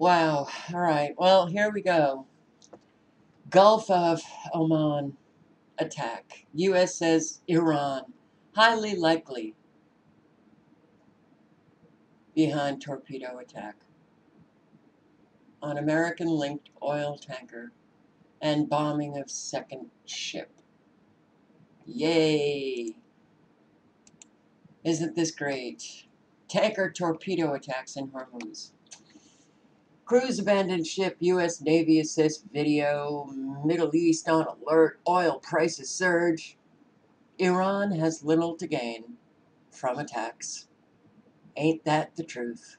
Wow. All right. Well, here we go. Gulf of Oman attack. U.S. says Iran highly likely behind torpedo attack on American linked oil tanker and bombing of second ship. Yay! Isn't this great? Tanker torpedo attacks in Hormuz. Crews abandoned ship, U.S. Navy assist video, Middle East on alert, oil prices surge. Iran has little to gain from attacks. Ain't that the truth?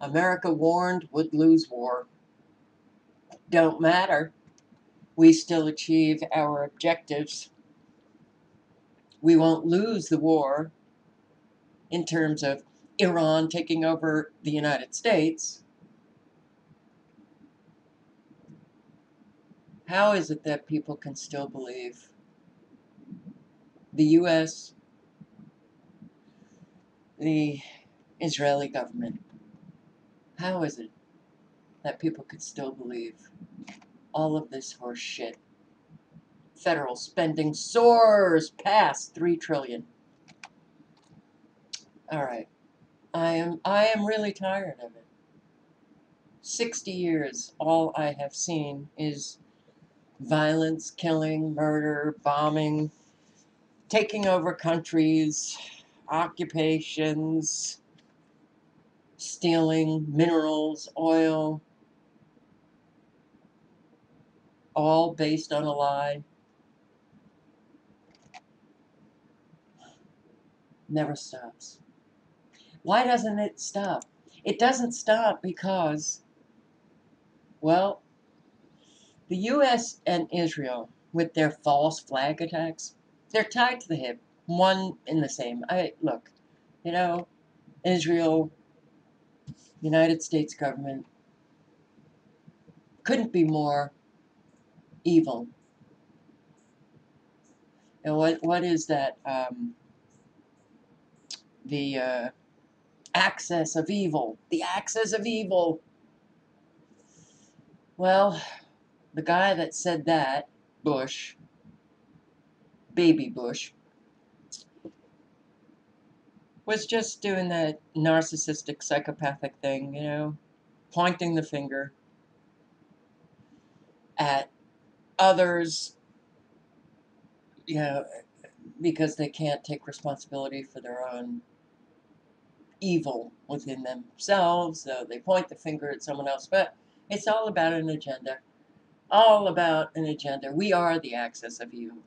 America warned would lose war. Don't matter. We still achieve our objectives. We won't lose the war in terms of Iran taking over the United States. How is it that people can still believe the U.S., the Israeli government, how is it that people could still believe all of this horse shit? Federal spending soars past three trillion. All right. I am I am really tired of it. 60 years all I have seen is violence, killing, murder, bombing, taking over countries, occupations, stealing minerals, oil, all based on a lie. Never stops. Why doesn't it stop? It doesn't stop because, well, the U.S. and Israel, with their false flag attacks, they're tied to the hip, one in the same. I look, you know, Israel United States government couldn't be more evil. And what what is that? Um, the uh, axis of evil. The axis of evil. Well, the guy that said that, Bush, baby Bush, was just doing that narcissistic, psychopathic thing, you know, pointing the finger at others, you know, because they can't take responsibility for their own evil within themselves. So they point the finger at someone else. But it's all about an agenda. All about an agenda. We are the axis of evil.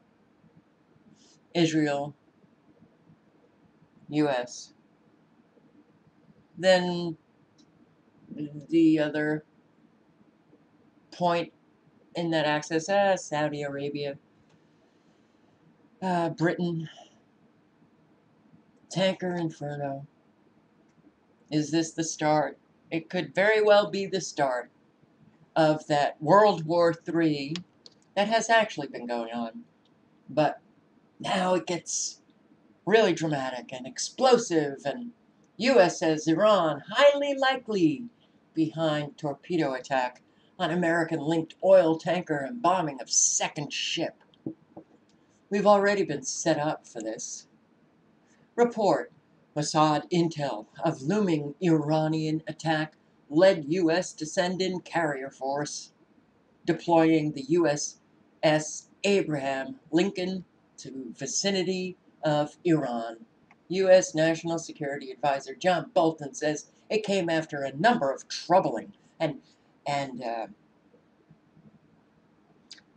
Israel, U.S. Then the other point in that axis, uh, Saudi Arabia, uh, Britain, Tanker Inferno. Is this the start? It could very well be the start of that World War III that has actually been going on. But now it gets really dramatic and explosive, and U.S. says Iran highly likely behind torpedo attack on American-linked oil tanker and bombing of second ship. We've already been set up for this. Report, Mossad intel of looming Iranian attack led U.S. to send in carrier force, deploying the USS Abraham Lincoln to vicinity of Iran. U.S. National Security Advisor John Bolton says it came after a number of troubling and and uh,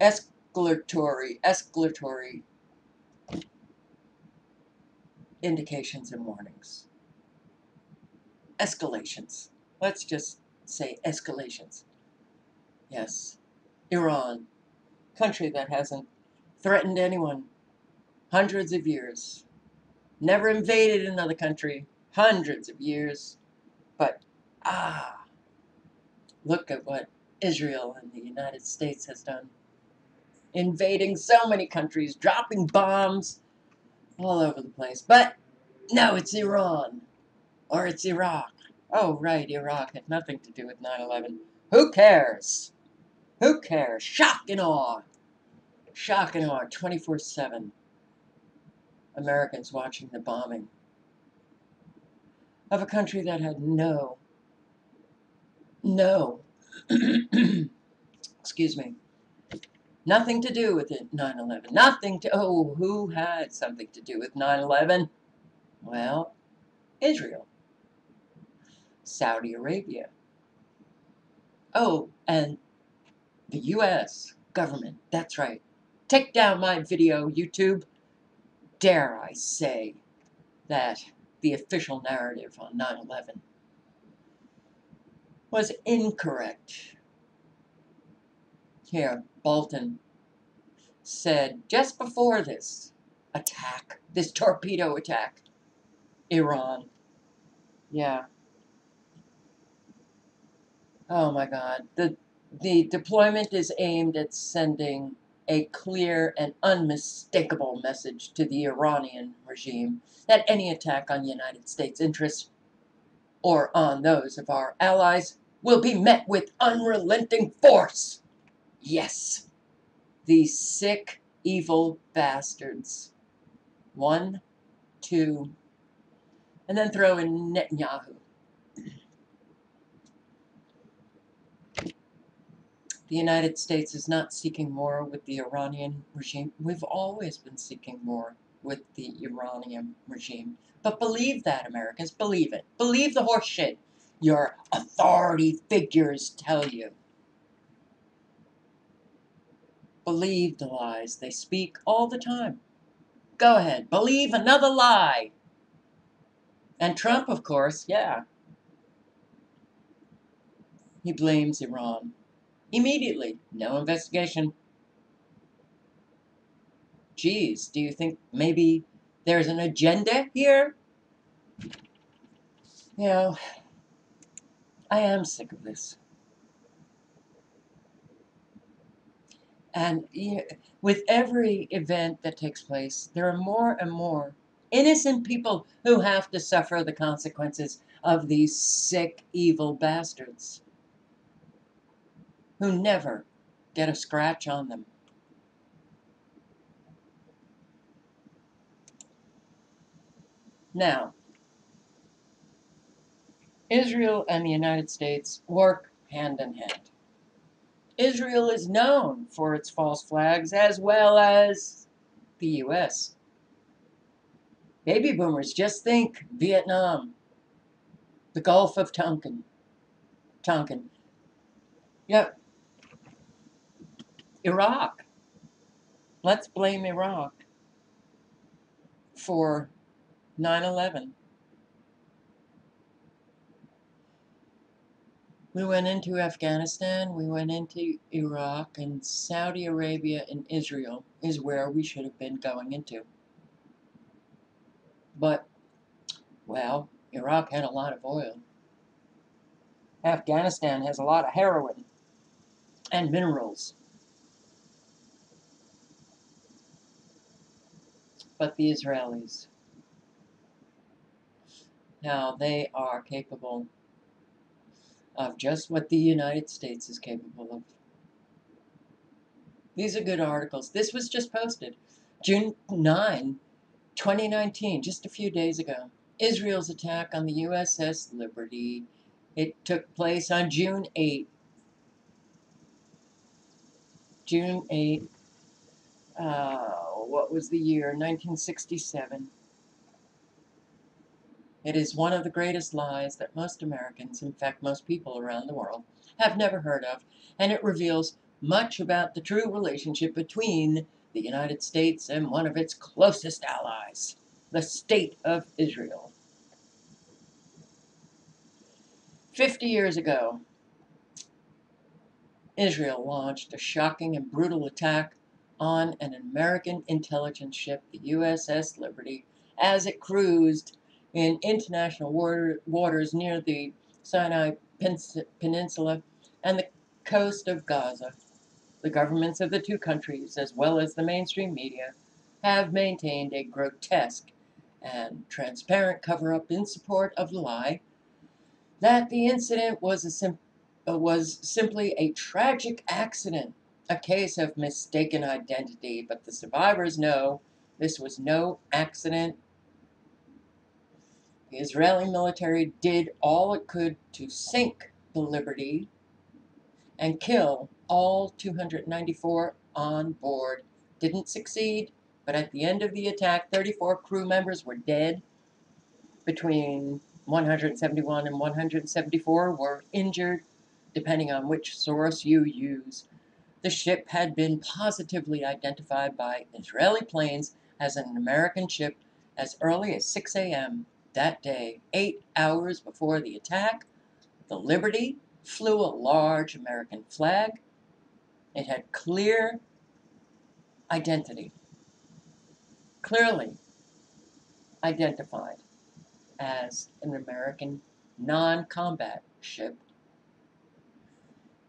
escalatory escalatory indications and warnings. Escalations. Let's just say escalations. Yes, Iran, country that hasn't threatened anyone hundreds of years. Never invaded another country, hundreds of years. But, ah, look at what Israel and the United States has done. Invading so many countries, dropping bombs all over the place. But, no, it's Iran, or it's Iraq, Oh, right, Iraq had nothing to do with 9 11. Who cares? Who cares? Shock and awe. Shock and awe 24 7. Americans watching the bombing of a country that had no, no, excuse me, nothing to do with it 9 11. Nothing to, oh, who had something to do with 9 11? Well, Israel, Saudi Arabia. Oh, and the US government. That's right. Take down my video, YouTube. Dare I say that the official narrative on 9 11 was incorrect. Here, Bolton said just before this attack, this torpedo attack, Iran. Yeah. Oh my God. The the deployment is aimed at sending a clear and unmistakable message to the Iranian regime that any attack on United States interests or on those of our allies will be met with unrelenting force. Yes, these sick, evil bastards. One, two, and then throw in Netanyahu. The United States is not seeking war with the Iranian regime. We've always been seeking war with the Iranian regime. But believe that, Americans. Believe it. Believe the horseshit your authority figures tell you. Believe the lies they speak all the time. Go ahead. Believe another lie. And Trump, of course, yeah. He blames Iran Immediately. No investigation. Geez, do you think maybe there's an agenda here? You know, I am sick of this. And you know, with every event that takes place, there are more and more innocent people who have to suffer the consequences of these sick, evil bastards who never get a scratch on them. Now, Israel and the United States work hand in hand. Israel is known for its false flags as well as the U.S. Baby boomers just think Vietnam, the Gulf of Tonkin. Tonkin. Yep, Iraq. Let's blame Iraq for 9 11. We went into Afghanistan, we went into Iraq, and Saudi Arabia and Israel is where we should have been going into. But, well, Iraq had a lot of oil. Afghanistan has a lot of heroin and minerals. But the Israelis. Now, they are capable of just what the United States is capable of. These are good articles. This was just posted June 9, 2019, just a few days ago. Israel's attack on the USS Liberty. It took place on June 8. June 8, what was the year? 1967. It is one of the greatest lies that most Americans, in fact most people around the world, have never heard of, and it reveals much about the true relationship between the United States and one of its closest allies, the State of Israel. Fifty years ago, Israel launched a shocking and brutal attack on an American intelligence ship, the USS Liberty, as it cruised in international water, waters near the Sinai Peninsula and the coast of Gaza. The governments of the two countries, as well as the mainstream media, have maintained a grotesque and transparent cover up in support of the lie that the incident was a sim- was simply a tragic accident, a case of mistaken identity, but the survivors know this was no accident. The Israeli military did all it could to sink the Liberty and kill all 294 on board. Didn't succeed, but at the end of the attack, 34 crew members were dead. Between 171 and 174 were injured, depending on which source you use. The ship had been positively identified by Israeli planes as an American ship as early as 6 a.m. that day, eight hours before the attack. The Liberty flew a large American flag. It had clear identity, clearly identified as an American non combat ship.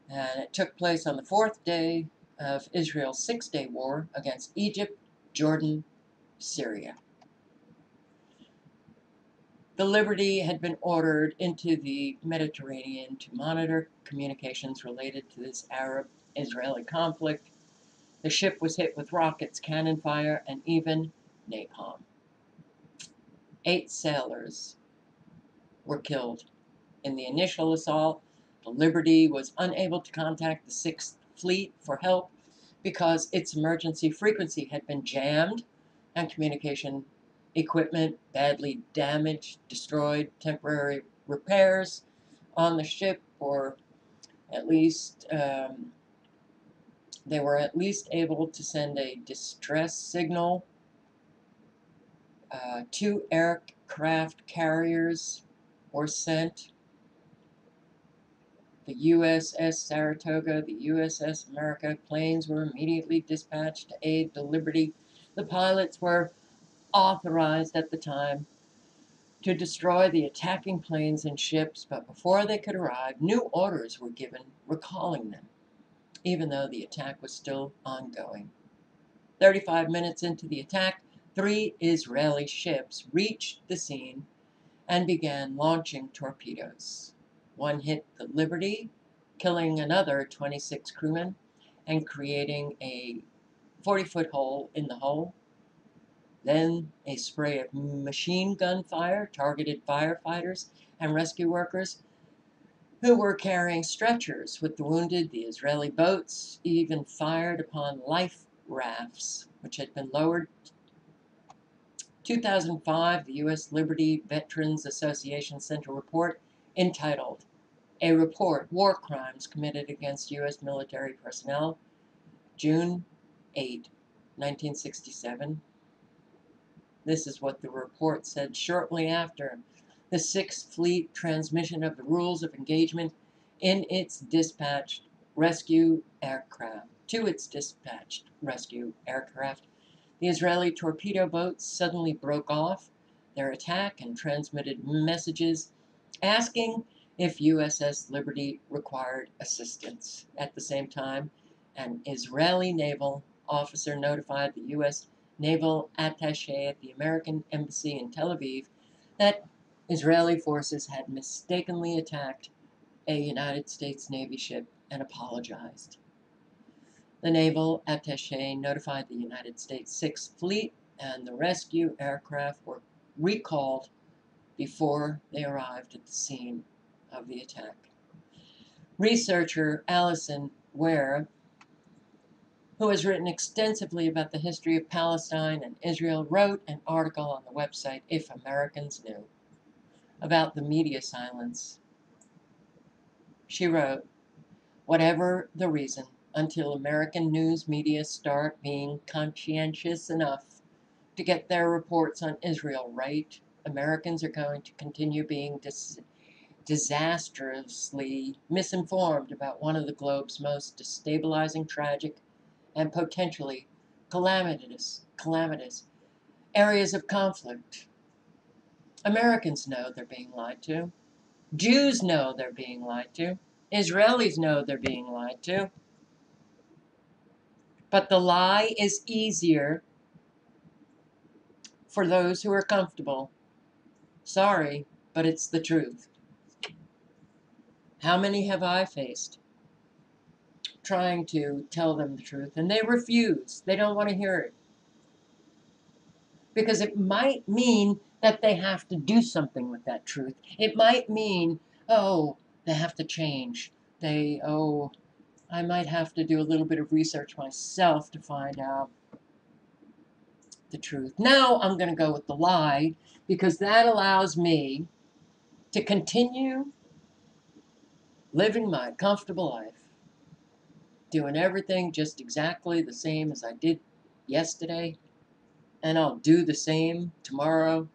And it took place on the fourth day of Israel's six day war against Egypt, Jordan, Syria. The Liberty had been ordered into the Mediterranean to monitor communications related to this Arab Israeli conflict. The ship was hit with rockets, cannon fire, and even napalm. Eight sailors were killed. In the initial assault, the Liberty was unable to contact the Sixth Fleet for help because its emergency frequency had been jammed and communication equipment badly damaged, destroyed, temporary repairs on the ship, or at least um, they were at least able to send a distress signal. Uh, two aircraft carriers were sent. The USS Saratoga, the USS America planes were immediately dispatched to aid the Liberty. The pilots were authorized at the time to destroy the attacking planes and ships, but before they could arrive, new orders were given recalling them, even though the attack was still ongoing. 35 minutes into the attack, three Israeli ships reached the scene and began launching torpedoes. One hit the Liberty, killing another 26 crewmen and creating a 40 foot hole in the hull. Then a spray of machine gun fire targeted firefighters and rescue workers who were carrying stretchers with the wounded. The Israeli boats even fired upon life rafts, which had been lowered. 2005, the U.S. Liberty Veterans Association sent a report entitled A Report War Crimes Committed Against U.S. Military Personnel, June 8, 1967. This is what the report said shortly after the Sixth Fleet transmission of the rules of engagement in its dispatched rescue aircraft. To its dispatched rescue aircraft, the Israeli torpedo boats suddenly broke off their attack and transmitted messages asking if USS Liberty required assistance. At the same time, an Israeli naval officer notified the U.S naval attache at the American Embassy in Tel Aviv that Israeli forces had mistakenly attacked a United States Navy ship and apologized. The naval attache notified the United States Sixth Fleet, and the rescue aircraft were recalled before they arrived at the scene of the attack. Researcher Alison Weir who has written extensively about the history of Palestine and Israel, wrote an article on the website If Americans Knew about the media silence. She wrote, Whatever the reason, until American news media start being conscientious enough to get their reports on Israel right, Americans are going to continue being dis- disastrously misinformed about one of the globe's most destabilizing, tragic, and potentially calamitous, calamitous areas of conflict. Americans know they're being lied to. Jews know they're being lied to. Israelis know they're being lied to. But the lie is easier for those who are comfortable. Sorry, but it's the truth. How many have I faced trying to tell them the truth and they refuse? They don't want to hear it. Because it might mean that they have to do something with that truth. It might mean, oh, they have to change. They, oh, I might have to do a little bit of research myself to find out the truth. Now I'm going to go with the lie because that allows me to continue living my comfortable life, doing everything just exactly the same as I did yesterday, and I'll do the same tomorrow,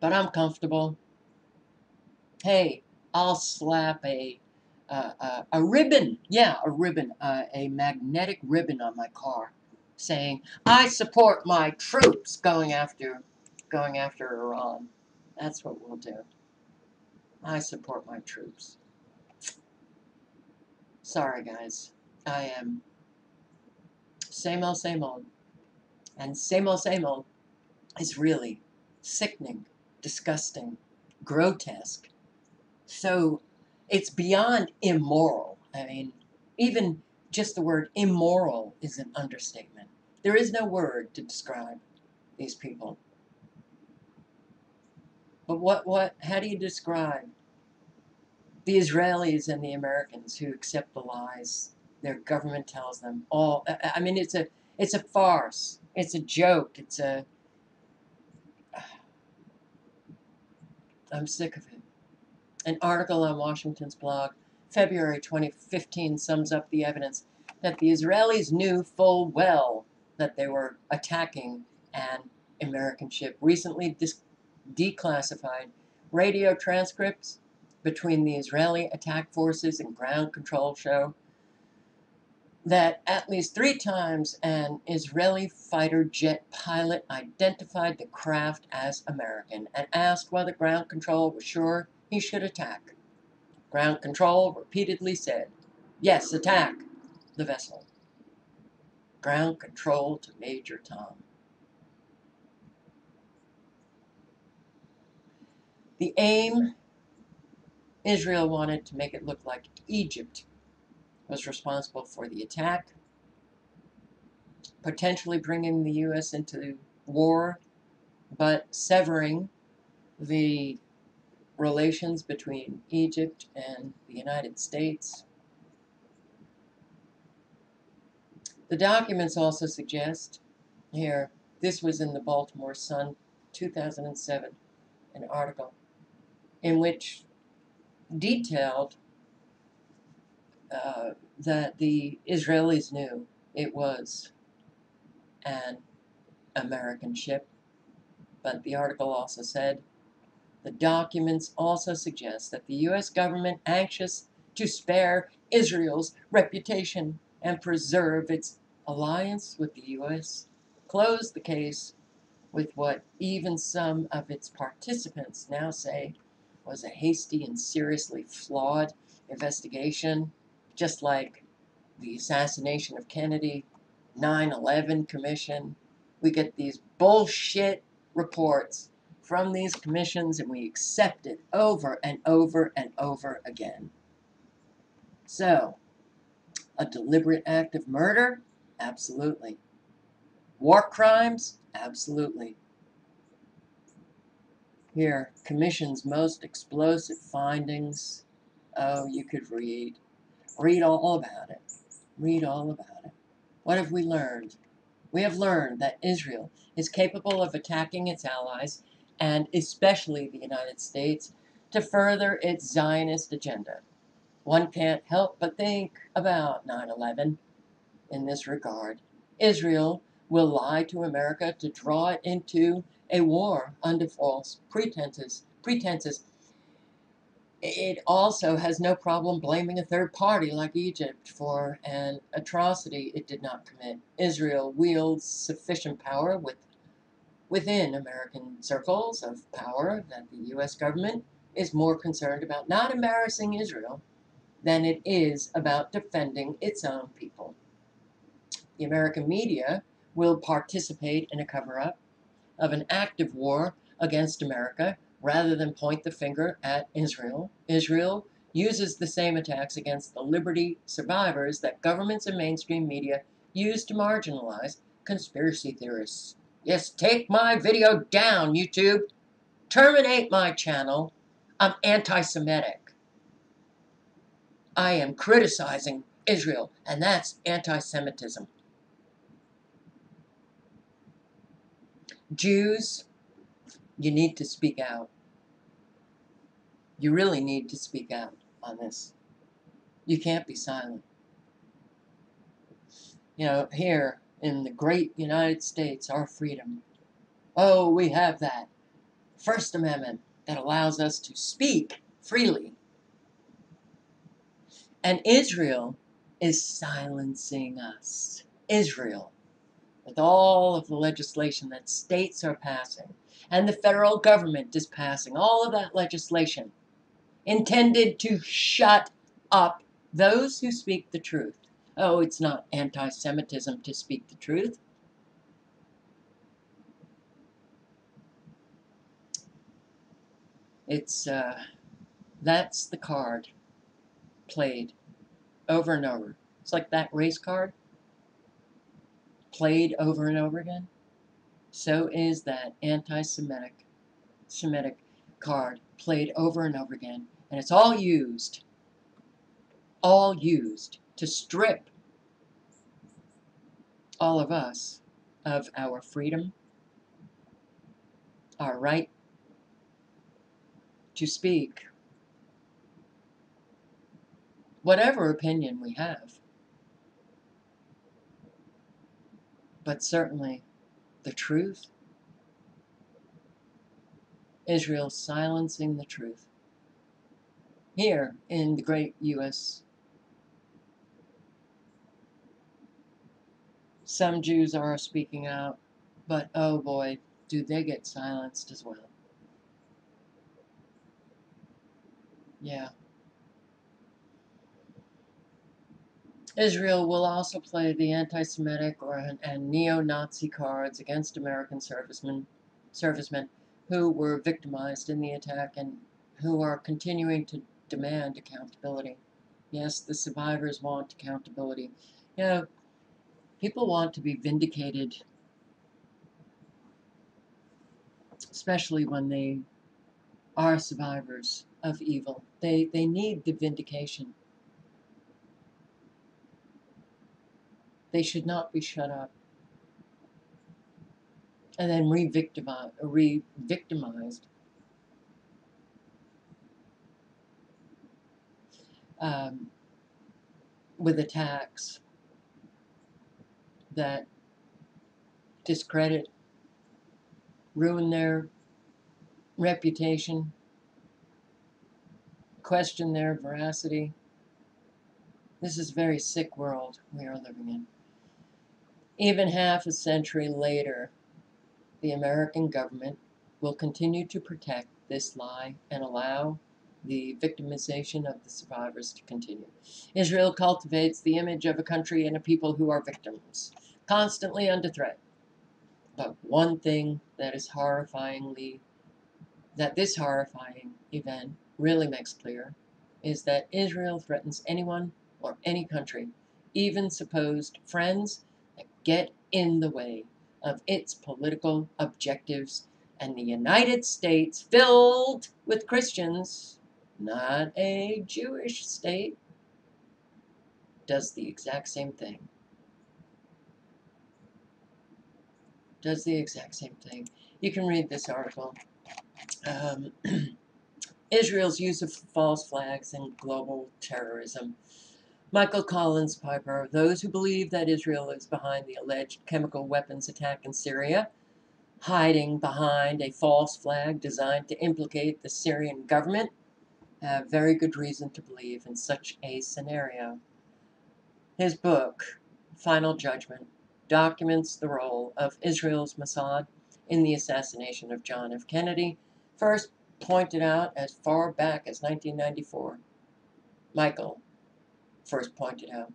but I'm comfortable. Hey, I'll slap a uh, uh, a ribbon, yeah, a ribbon, uh, a magnetic ribbon on my car, saying, "I support my troops going after, going after Iran." That's what we'll do. I support my troops. Sorry, guys. I am same old, same old. And same old, same old is really sickening, disgusting, grotesque. So it's beyond immoral. I mean, even just the word immoral is an understatement. There is no word to describe these people. But what, what, how do you describe the Israelis and the Americans who accept the lies their government tells them? All, I mean, it's a, it's a farce. It's a joke. It's a, I'm sick of it. An article on Washington's blog, February 2015, sums up the evidence that the Israelis knew full well that they were attacking an American ship. Recently declassified radio transcripts between the Israeli attack forces and ground control show that at least three times an Israeli fighter jet pilot identified the craft as American and asked whether ground control was sure he should attack. Ground control repeatedly said, Yes, attack the vessel. Ground control to Major Tom. The aim Israel wanted to make it look like Egypt was responsible for the attack, potentially bringing the U.S. into war, but severing the relations between Egypt and the United States. The documents also suggest, here, this was in the Baltimore Sun, 2007, an article in which detailed uh, that the Israelis knew it was an American ship, but the article also said the documents also suggest that the U.S. government, anxious to spare Israel's reputation and preserve its alliance with the U.S., closed the case with what even some of its participants now say was a hasty and seriously flawed investigation, just like the assassination of Kennedy, 9 11 Commission. We get these bullshit reports from these commissions and we accept it over and over and over again. So, a deliberate act of murder? Absolutely. War crimes? Absolutely. Here, Commission's most explosive findings. Oh, you could read. Read all about it. Read all about it. What have we learned? We have learned that Israel is capable of attacking its allies and especially the United States, to further its Zionist agenda. One can't help but think about 9 11 in this regard. Israel will lie to America to draw it into a war under false pretenses. pretenses. It also has no problem blaming a third party like Egypt for an atrocity it did not commit. Israel wields sufficient power with within American circles of power that the U.S. government is more concerned about not embarrassing Israel than it is about defending its own people. The American media will participate in a cover up of an active war against America rather than point the finger at Israel. Israel uses the same attacks against the liberty survivors that governments and mainstream media use to marginalize conspiracy theorists. Yes, take my video down, YouTube. Terminate my channel. I'm anti Semitic. I am criticizing Israel, and that's anti Semitism. Jews, you need to speak out. You really need to speak out on this. You can't be silent. You know, here in the great United States, our freedom. Oh, we have that First Amendment that allows us to speak freely. And Israel is silencing us. Israel, with all of the legislation that states are passing, and the federal government is passing all of that legislation intended to shut up those who speak the truth. Oh, it's not anti Semitism to speak the truth. It's, uh, that's the card played over and over. It's like that race card played over and over again. So is that anti-Semitic Semitic card played over and over again. And it's all used, all used to strip all of us of our freedom, our right to speak whatever opinion we have. But certainly the truth Israel silencing the truth. Here in the great U.S., some Jews are speaking out, but oh boy, do they get silenced as well. Yeah. Israel will also play the anti-Semitic or and neo-Nazi cards against American servicemen, servicemen who were victimized in the attack and who are continuing to demand accountability. Yes, the survivors want accountability. You know, people want to be vindicated, especially when they are survivors of evil. They, they need the vindication. They should not be shut up and then re-victimized. Um, with attacks that discredit, ruin their reputation, question their veracity. This is a very sick world we are living in. Even half a century later, the American government will continue to protect this lie and allow the victimization of the survivors to continue. Israel cultivates the image of a country and a people who are victims, constantly under threat. But one thing that is horrifyingly, that this horrifying event really makes clear, is that Israel threatens anyone or any country, even supposed friends, get in the way of its political objectives, and the United States, filled with Christians, not a Jewish state, does the exact same thing. Does the exact same thing. You can read this article. Um, Israel's use of false flags and global terrorism. Michael Collins Piper, those who believe that Israel is behind the alleged chemical weapons attack in Syria, hiding behind a false flag designed to implicate the Syrian government, have very good reason to believe in such a scenario. His book, Final Judgment, documents the role of Israel's Mossad in the assassination of John F. Kennedy, first pointed out as far back as 1994. Michael first pointed out.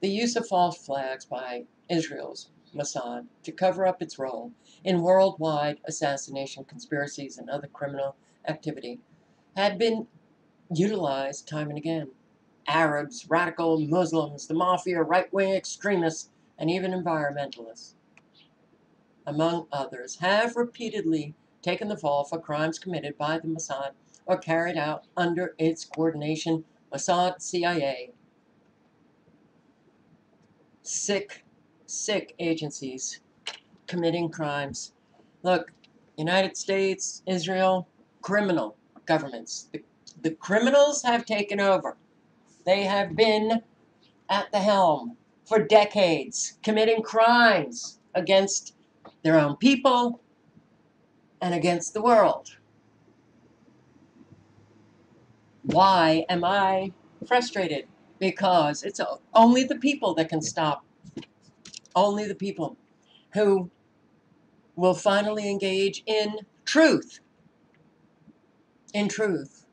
The use of false flags by Israel's Mossad to cover up its role in worldwide assassination conspiracies and other criminal activity had been utilized time and again. Arabs, radical Muslims, the mafia, right wing extremists, and even environmentalists, among others, have repeatedly taken the fall for crimes committed by the Mossad or carried out under its coordination, Mossad CIA. Sick, sick agencies committing crimes. Look, United States, Israel, criminal governments. The, the criminals have taken over. They have been at the helm for decades, committing crimes against their own people and against the world. Why am I frustrated? Because it's only the people that can stop. Only the people who will finally engage in truth. In truth.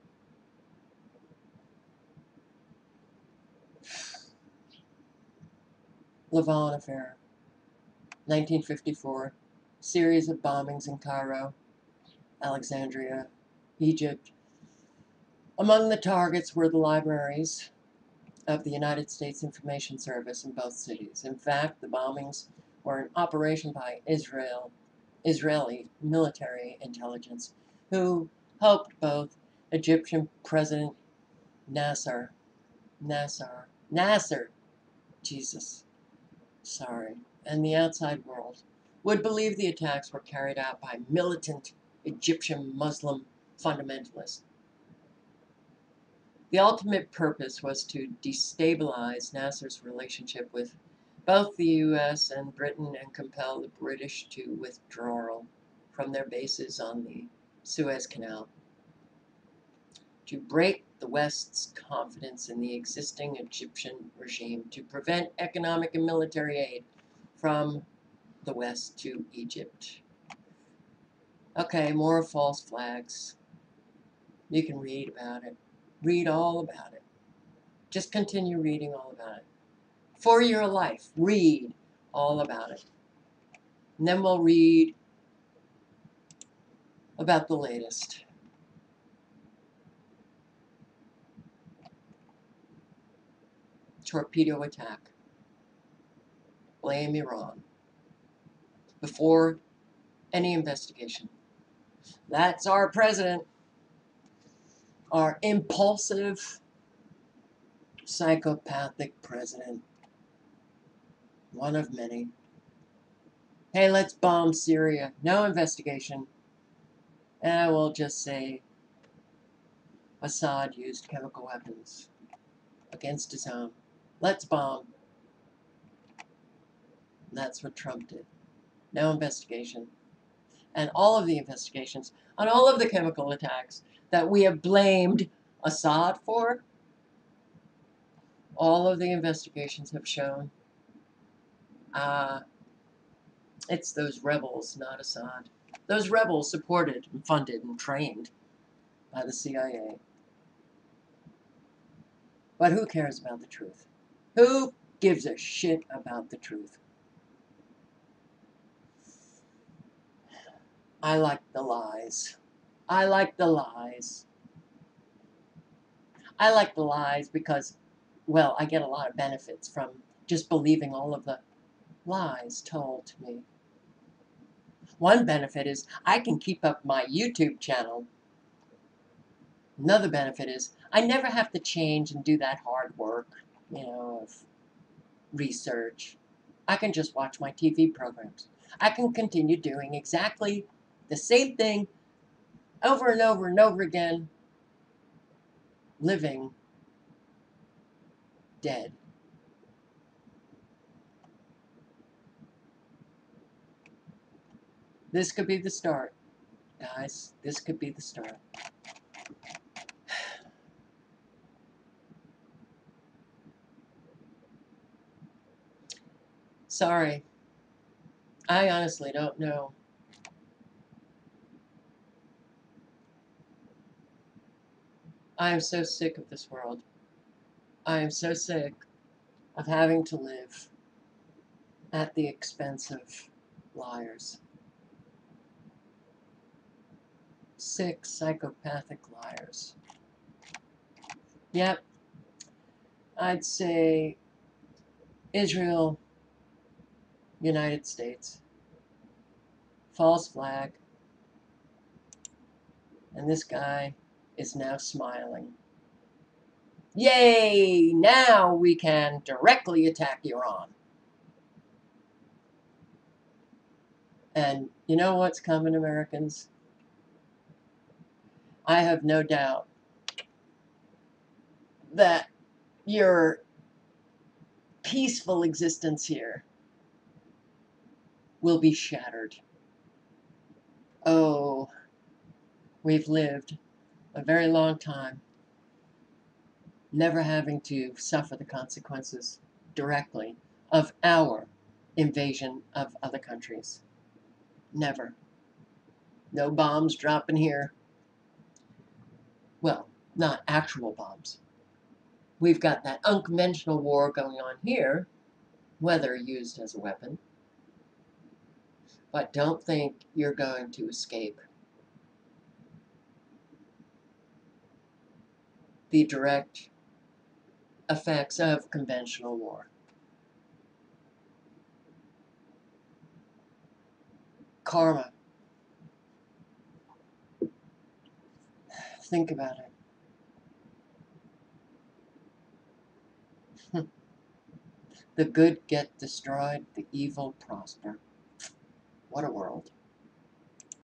Lavon affair, 1954, series of bombings in Cairo, Alexandria, Egypt. Among the targets were the libraries of the United States Information Service in both cities. In fact, the bombings were an operation by Israel, Israeli military intelligence, who helped both Egyptian President Nasser, Nasser, Nasser, Jesus, sorry, and the outside world would believe the attacks were carried out by militant Egyptian Muslim fundamentalists. The ultimate purpose was to destabilize Nasser's relationship with both the US and Britain and compel the British to withdrawal from their bases on the Suez Canal. To break the West's confidence in the existing Egyptian regime, to prevent economic and military aid from the West to Egypt. Okay, more false flags. You can read about it. Read all about it. Just continue reading all about it. For your life, read all about it. And then we'll read about the latest. Torpedo attack. Blame Iran. Before any investigation. That's our president. Our impulsive, psychopathic president. One of many. Hey, let's bomb Syria. No investigation. And I will just say Assad used chemical weapons against his own. Let's bomb. That's what Trump did. No investigation. And all of the investigations on all of the chemical attacks that we have blamed Assad for, all of the investigations have shown uh, it's those rebels, not Assad. Those rebels supported and funded and trained by the CIA. But who cares about the truth? Who gives a shit about the truth? I like the lies. I like the lies. I like the lies because, well, I get a lot of benefits from just believing all of the lies told to me. One benefit is I can keep up my YouTube channel. Another benefit is I never have to change and do that hard work, you know, of research. I can just watch my TV programs. I can continue doing exactly the same thing over and over and over again, living dead. This could be the start, guys. This could be the start. Sorry. I honestly don't know. I am so sick of this world. I am so sick of having to live at the expense of liars. Sick psychopathic liars. Yep. I'd say Israel, United States, false flag, and this guy is now smiling. Yay! Now we can directly attack Iran. And you know what's coming, Americans? I have no doubt that your peaceful existence here will be shattered. Oh, we've lived a very long time never having to suffer the consequences directly of our invasion of other countries. Never. No bombs dropping here. Well, not actual bombs. We've got that unconventional war going on here, weather used as a weapon. But don't think you're going to escape the direct effects of conventional war. Karma. Think about it. Hmm. the good get destroyed, the evil prosper. What a world.